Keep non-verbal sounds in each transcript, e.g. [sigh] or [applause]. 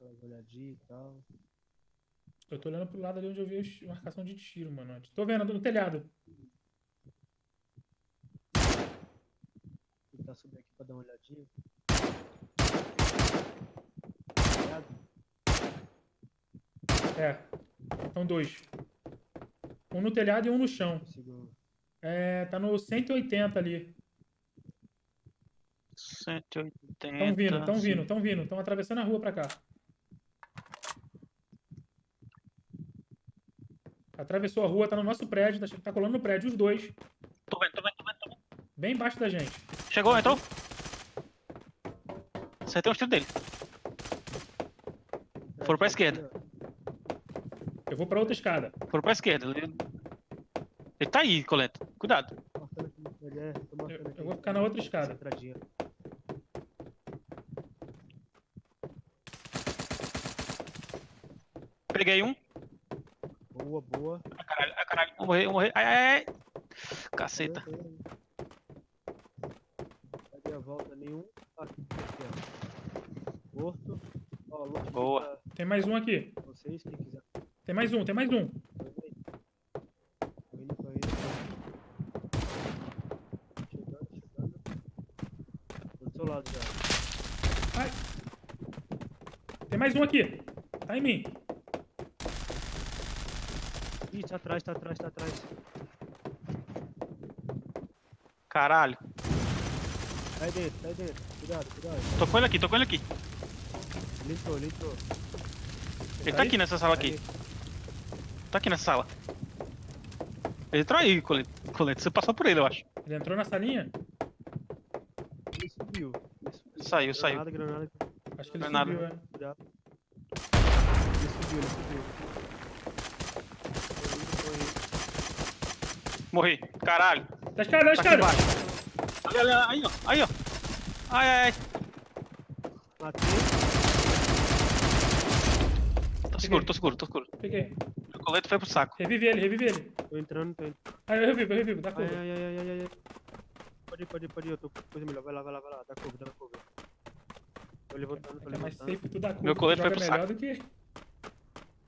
aquelas olhadinhas e tal. Eu tô olhando pro lado ali onde eu vi a marcação de tiro, mano. Tô vendo, no telhado. Vou tentar subir aqui pra dar uma olhadinha. É. São dois. Um no telhado e um no chão. Consigo. É, tá no 180 ali. 180. Tão vindo, tão sim. vindo, tão vindo. Tão atravessando a rua pra cá. Atravessou a rua, tá no nosso prédio, tá, tá colando no prédio, os dois. Tô vendo, tô vendo, tô vendo, tô vendo. Bem embaixo da gente. Chegou, entrou? Acertei um tiro dele. Foram pra esquerda. Eu vou pra outra escada. Foram pra esquerda. Ele, ele tá aí, Coleta. Cuidado. É, Eu, eu vou ficar na outra escada. Peguei um. Boa, boa. Ai, caralho, ai, caralho. Vou morrer, vou morrer. Ai, ai, ai. Caceta. Cadê a volta? Nenhum. Aqui, aqui, ó. Morto. Ó, longe Boa. pra Tem mais um aqui. vocês, quem quiser. Tem mais um, tem mais um. Tô indo, tô indo. Chegando, chegando. Tô do seu lado já. Ai. Tem mais um aqui. Tá em mim. Ih, tá atrás, tá atrás, tá atrás. Caralho. Sai dentro, sai dentro. Cuidado, cuidado. Tô com ele aqui, tô com ele aqui. Ele entrou, ele entrou. Ele tá aí? aqui nessa sala aqui. Tá aqui nessa sala. Ele entrou aí, Coleta. Coleta. Você passou por ele, eu acho. Ele entrou na salinha? Ele subiu. Ele subiu. Saiu, saiu. Granada, granada. Acho que ele Não é nada. subiu, é. Cuidado. Ele subiu, ele subiu. Tô indo, tô indo. Morri. Caralho. Da escada, da Tá escada. embaixo. Ali, ali, aí, ó. Aí, ó. Ai, ai, ai. Matei. Tô seguro, tô seguro, tô seguro. Peguei. O colete foi pro saco. Revive ele, revive ele. Tô entrando, tô entrando. Aí eu revivo, eu revivo. Dá Ai, cover. ai, ai, ai, ai, ai. Pode ir, pode ir, pode ir. Eu tô com coisa melhor. Vai lá, vai lá, vai lá. Dá cover, dá cover. Tô levantando, tô É mais levantando. safe tu cover. Meu colete foi pro do que...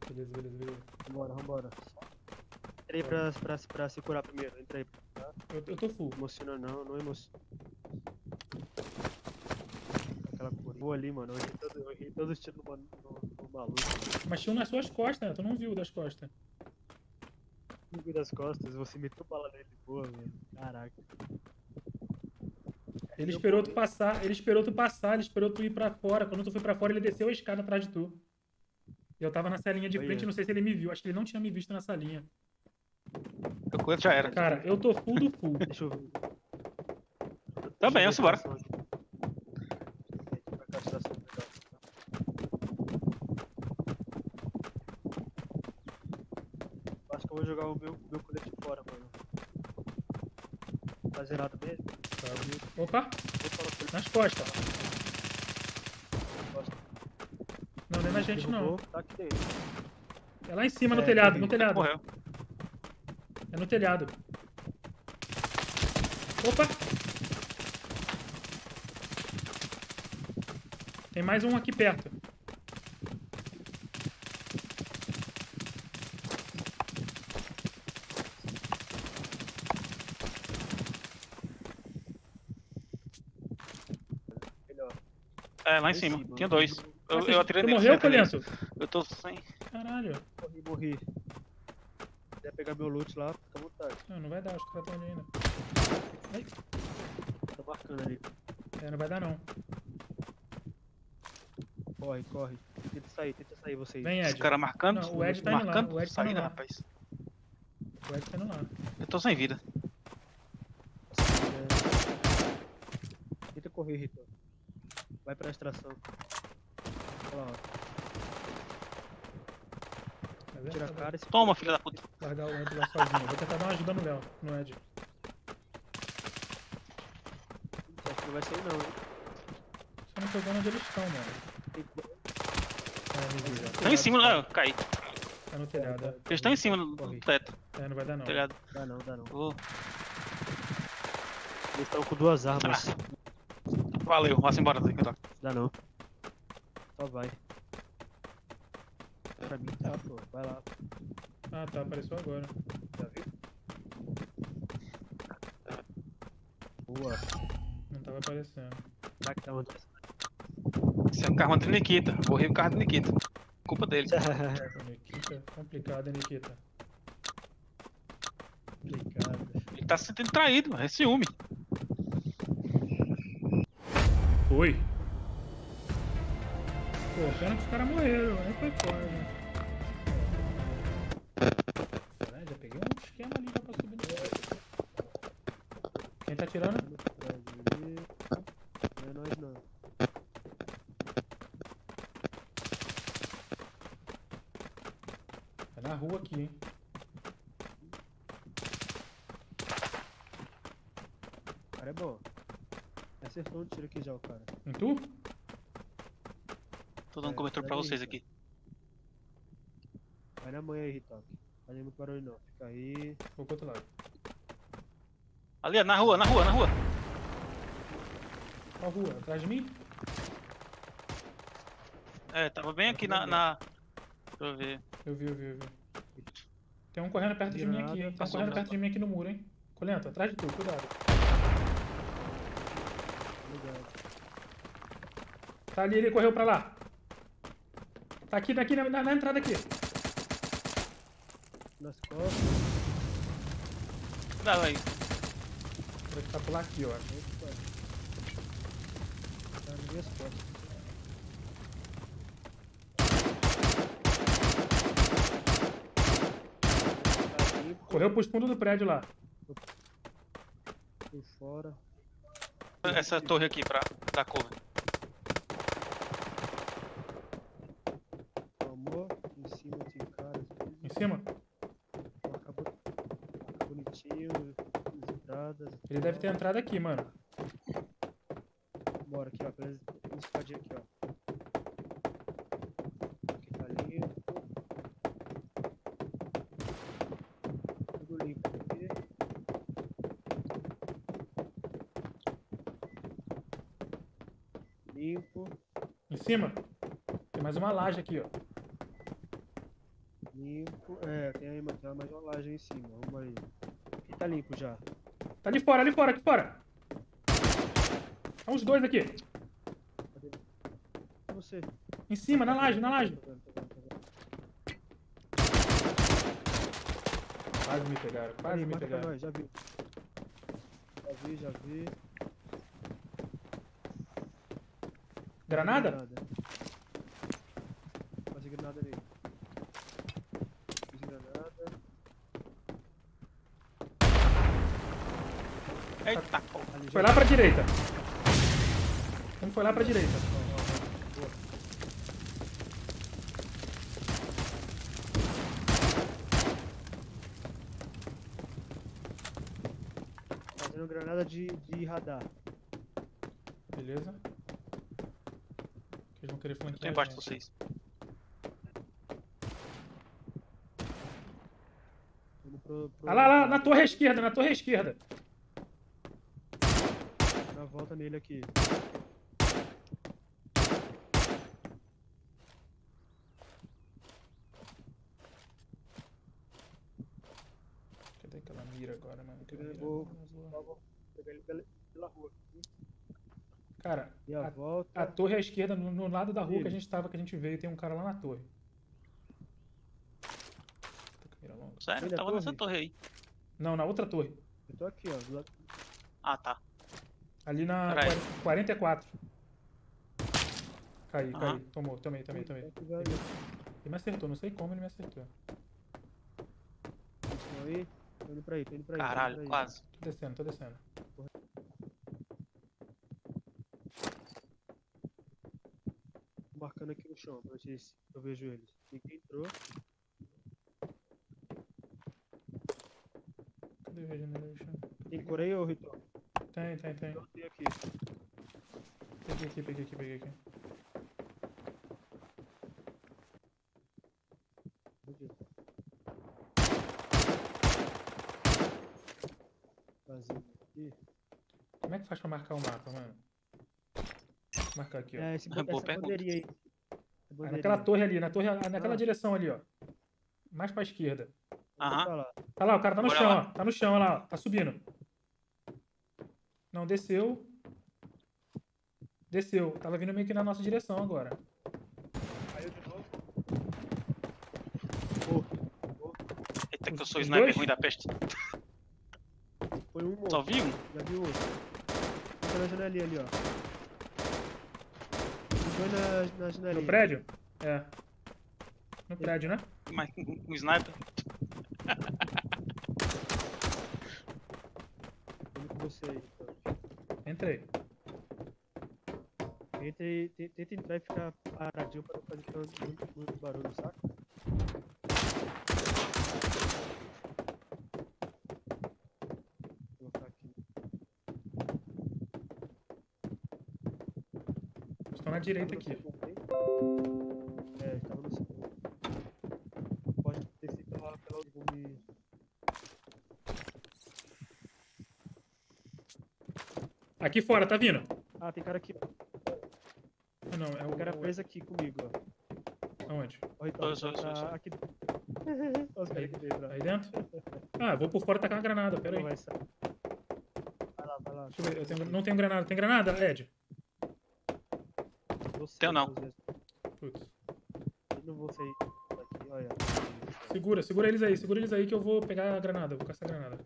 Beleza, beleza, beleza. Vambora, vambora. Entra aí pra, pra, pra se curar primeiro. Entra aí. Eu, eu tô full. Emociona não, não emociona. Aquela cor. Boa ali, mano. Eu errei, todo, eu errei todos os tiros no, mano- no, no maluco. Mas tinha um nas suas costas, né? Tu não viu das costas. No meio das costas, você meteu bala nele. Boa, velho. Caraca. Ele Eu esperou tu passar, ele esperou tu passar, ele esperou tu ir pra fora. Quando tu foi pra fora, ele desceu a escada atrás de tu. Eu tava na salinha de frente, não sei se ele me viu. Acho que ele não tinha me visto na salinha. O colete já era. Cara, eu tô full do full. [laughs] Deixa eu ver. Também, vamos embora. Acho que eu vou jogar o meu, meu colete fora, mano. Tá zerado mesmo? Opa, com ele. nas costas. Costa. Não, não é na gente não. Tá aqui dentro. É lá em cima, no É, telhado, no telhado. Morreu. É no telhado. Opa! Tem mais um aqui perto. Melhor. É, lá em cima. Tinha dois. Eu, eu atirei tu nele. morreu. Colento? Eu tô sem. Caralho. Morri, morri. Pegar meu loot lá, fica à vontade. Não, não vai dar, os caras estão ali ainda. Ai, Tá marcando ali. é, não vai dar não. Corre, corre. Tenta sair, tenta sair vocês. Vem, Esse Ed. cara marcando. Não, o Ed tá indo lá, marcando. o Ed tá indo lá. rapaz. O Ed tá indo lá. Eu tô sem vida. É... Tenta correr, Ritor. Vai pra extração. Olha lá, ó. Vendo? Tira a cara e se Toma, filha da puta. Largar o Ed lá sozinho. Vou tentar dar uma ajuda no Léo, no Ed. Acho que não vai sair não, hein? Só não vendo onde eles estão, mano. É. Tá em cima, não, eu caí. Tá no telhado. é. Eles estão em cima do, teto. É, não vai dar não. Telhado. Dá não, dá não. Vou- Eles estão com duas armas. Valeu, vá embora daqui. tá? Dá não. Só vai. Pra mim tá, pô. Vai lá, Ah, tá, apareceu agora. já viu? Boa. Não tava aparecendo. Será que tá onde? Esse é o carro do Nikita. Morri o carro do Nikita. Culpa dele. [laughs] Nikita, complicado, hein, Nikita? Complicado. Ele tá se sentindo traído, mano. É ciúme. Foi. Pô, pena que os caras morreram, aí foi foda. né? Já peguei um esquema ali já pra subir no. Quem tá tirando? Não é nós não. Tá na rua aqui, hein? O cara é bom. Acertou um tiro aqui já, o cara. Em tu? Tô dando É, cobertura pra daí, vocês aqui. Vai na manhã aí. Não tem muito barulho não. Fica aí. Vou pro outro lado. Ali, na rua, na rua, na rua. Qual rua? Atrás de mim? É, tava bem aqui na. na... Deixa eu ver. Eu vi, eu vi, eu vi. Tem um correndo perto de mim aqui, hein? Tem um Passou, correndo passou. perto de mim aqui no muro, hein? Colento, atrás de tu, cuidado. Tá ali, ele correu pra lá. Tá aqui, daqui na, na, na entrada aqui. Nas costas. Não, aí. Vai ficar pular aqui, ó. Tá nas minhas costas. Tá Correu pros fundos do prédio lá. por fora. Essa torre aqui pra dar cover. Tomou. Em cima tem caras. Em cima. Entradas. Ele deve ter entrado aqui, mano. Bora aqui, ó. Pela escadinha aqui, ó. Tá Em cima. Tem mais uma laje aqui, ó. Limpo. É, tem aí mais, tem mais uma laje aí em cima. Vamos aí. Aqui tá limpo já. Tá ali fora, ali fora, aqui fora. Tá uns dois aqui. Cadê? Você? Em cima, na laje, na laje. Quase me pegaram, quase Ali, me pegaram. nós, já vi. Já vi, já vi. Granada? Fazer granada ali. Fiz granada. Eita, porra. Ali Foi lá pra direita. Um foi lá pra direita. Fazendo granada de, de radar. Beleza. Eles vão querer Eu flanquear. tô embaixo de vocês. Pro, Ah lá, lá, na torre à esquerda, na torre à esquerda. Na volta nele aqui. Cadê aquela mira agora, mano? Aquela mira vou- vou pegar ele pela, pela rua. Cara, E a, A- volta. a torre à esquerda, no, no lado da rua que a Ele. gente tava, que a gente veio, tem um cara lá na torre. A. Sério, Ainda tava torre? nessa torre aí. Não, na outra torre. Eu tô aqui, ó. Do lado. Ah, tá. Ali na. 40 44. Caí, Aham. caí. Tomou, tomei, tomei, tomei. Aqui, velho. Ele me acertou, não sei como ele me acertou. Aí? Tô indo pra aí, tô indo pra aí. Caralho, pra aí. quase. Tô descendo, tô descendo. Tô marcando aqui no chão pra ver se eu vejo eles. Ninguém entrou. Cadê o Regeneration? Tem cor aí, ô Ritor? Tem, tem, tem. Eu tenho aqui. Peguei aqui, peguei aqui, peguei aqui. Fazendo aqui. Como é que faz pra marcar o mapa, mano? Marcar aqui, ó. É, esse, Boa essa pergunta. bandeirinha aí. É bandeirinha. naquela torre ali, na torre, naquela Ah. direção ali, ó. Mais pra esquerda. Aham. Tá lá, o cara tá no Bora chão, lá. ó. Tá no chão, olha lá, ó. Tá subindo. Não, desceu. Desceu. Tava vindo meio que na nossa direção agora. Caiu de novo. Morto. Eita, que eu Os- sou os sniper dois? ruim da peste. Foi um morto. Só vi um? Já vi outro. Fica na janelinha ali, ó. Os dois na, na janelinha. No prédio? É. No prédio, né? Mas um um sniper. Vamos com você aí, então. Entrei. Entre, te- tenta entrar e ficar paradinho pra não fazer tanto, muito, muito barulho, saca? Vou colocar aqui. Estou na direita aqui. segundo, hein? É, tava no segundo. Pode descer pela, pela segundo e... Aqui fora, tá vindo? Ah, tem cara aqui. Ah, não, é Tem o. cara é o- preso aqui comigo, ó. Aonde? Sou, tá sou, sou. aqui. [laughs] Olha os caras aqui dentro. Aí dentro? Ah, vou por fora tacar uma granada, pera aí. Não vai. Vai lá, vai lá. Deixa eu ver, eu tenho- não tenho granada. Tem granada, Ed? Você, Tenho não. Putz. eu Não vou sair daqui, olha. Segura, segura eles aí, segura eles aí que eu vou pegar a granada, eu vou caçar a granada.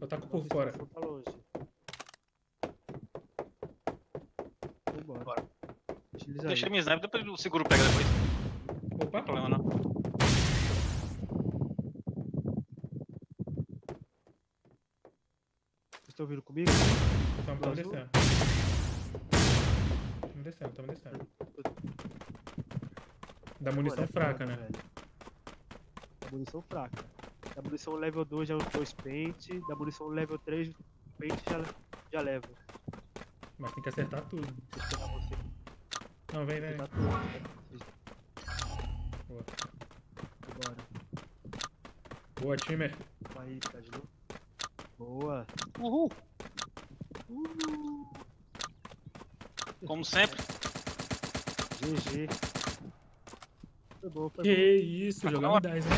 Eu taco por fora. Tá longe. Vambora. Bora. Deixa eles aí. Deixa minha sniper, depois o seguro pega depois. Não Opa, tem problema não. Vocês estão vindo comigo? estamos Azul? descendo. Estamos descendo, estamos descendo. Da munição Pô, é fraca, né? velho. Da munição fraca. Da munição level 2 já os dois pente. Da munição level 3, pente já, já leva. Mas tem que acertar tudo. Vou esperar você. Não, vem, vem. Boa. Bora. Boa, time. Aí, tá de novo. Boa. Uhul. Uh, Como sempre. GG. Foi bom, foi Que bom. isso, jogamos calma. 10, hein?